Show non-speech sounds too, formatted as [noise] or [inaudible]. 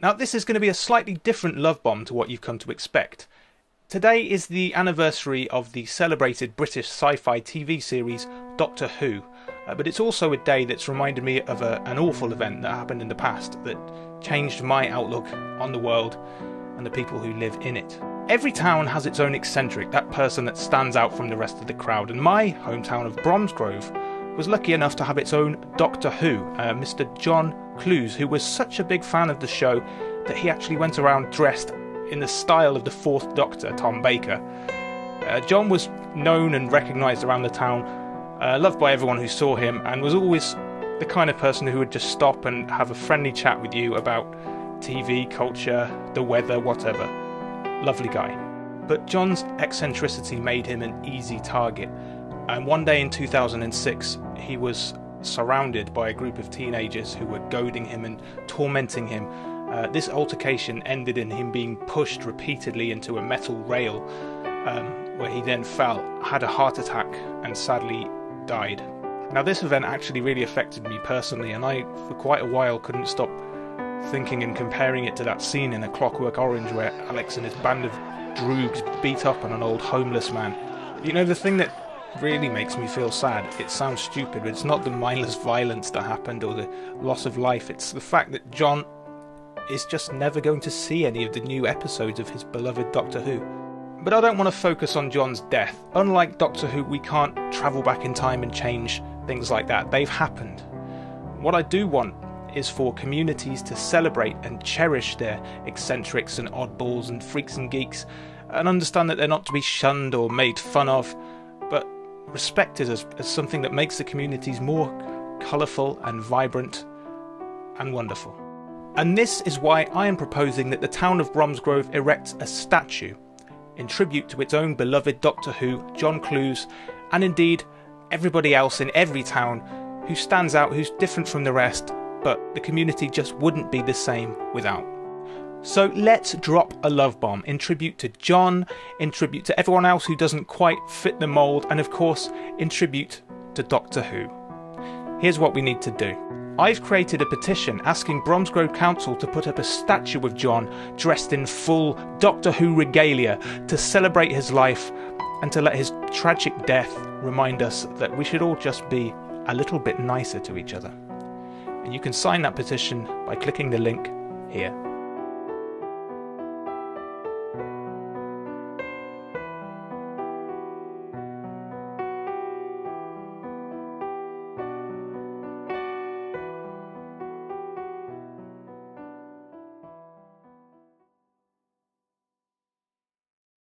Now, this is going to be a slightly different love bomb to what you've come to expect. Today is the anniversary of the celebrated British sci fi TV series Doctor Who, uh, but it's also a day that's reminded me of a, an awful event that happened in the past that changed my outlook on the world and the people who live in it. Every town has its own eccentric, that person that stands out from the rest of the crowd, and my hometown of Bromsgrove was lucky enough to have its own Doctor Who, uh, Mr. John Clews, who was such a big fan of the show that he actually went around dressed in the style of the fourth Doctor, Tom Baker. Uh, John was known and recognised around the town, uh, loved by everyone who saw him, and was always the kind of person who would just stop and have a friendly chat with you about TV, culture, the weather, whatever. Lovely guy. But John's eccentricity made him an easy target. And one day in 2006, he was surrounded by a group of teenagers who were goading him and tormenting him. Uh, this altercation ended in him being pushed repeatedly into a metal rail, um, where he then fell, had a heart attack, and sadly died. Now, this event actually really affected me personally, and I, for quite a while, couldn't stop thinking and comparing it to that scene in A Clockwork Orange where Alex and his band of droogs beat up on an old homeless man. You know, the thing that really makes me feel sad. It sounds stupid, but it's not the mindless [laughs] violence that happened or the loss of life. It's the fact that John is just never going to see any of the new episodes of his beloved Doctor Who. But I don't want to focus on John's death. Unlike Doctor Who, we can't travel back in time and change things like that. They've happened. What I do want is for communities to celebrate and cherish their eccentrics and oddballs and freaks and geeks and understand that they're not to be shunned or made fun of respected as, as something that makes the communities more colourful and vibrant and wonderful. And this is why I am proposing that the town of Bromsgrove erects a statue in tribute to its own beloved Doctor Who, John Clews, and indeed everybody else in every town who stands out, who's different from the rest, but the community just wouldn't be the same without. So let's drop a love bomb in tribute to John, in tribute to everyone else who doesn't quite fit the mould, and of course, in tribute to Doctor Who. Here's what we need to do. I've created a petition asking Bromsgrove Council to put up a statue of John dressed in full Doctor Who regalia to celebrate his life and to let his tragic death remind us that we should all just be a little bit nicer to each other. And you can sign that petition by clicking the link here.